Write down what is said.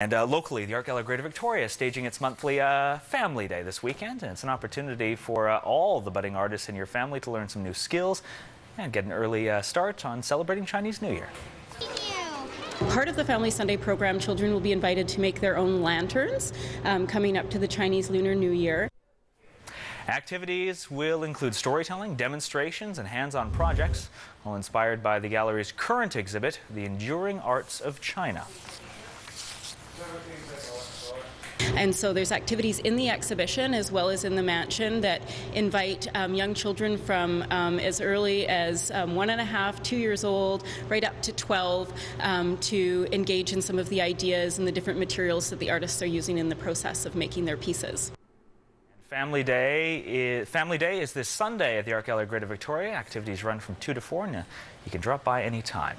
And uh, locally, the Art Gallery Greater Victoria is staging its monthly uh, Family Day this weekend. And it's an opportunity for uh, all the budding artists in your family to learn some new skills and get an early uh, start on celebrating Chinese New Year. Part of the Family Sunday program, children will be invited to make their own lanterns um, coming up to the Chinese Lunar New Year. Activities will include storytelling, demonstrations, and hands on projects, all inspired by the gallery's current exhibit, The Enduring Arts of China. And so there's activities in the exhibition as well as in the mansion that invite um, young children from um, as early as um, one and a half, two years old, right up to 12 um, to engage in some of the ideas and the different materials that the artists are using in the process of making their pieces. Family Day is, Family Day is this Sunday at the Art Gallery Greater Victoria. Activities run from 2 to 4, and you can drop by anytime.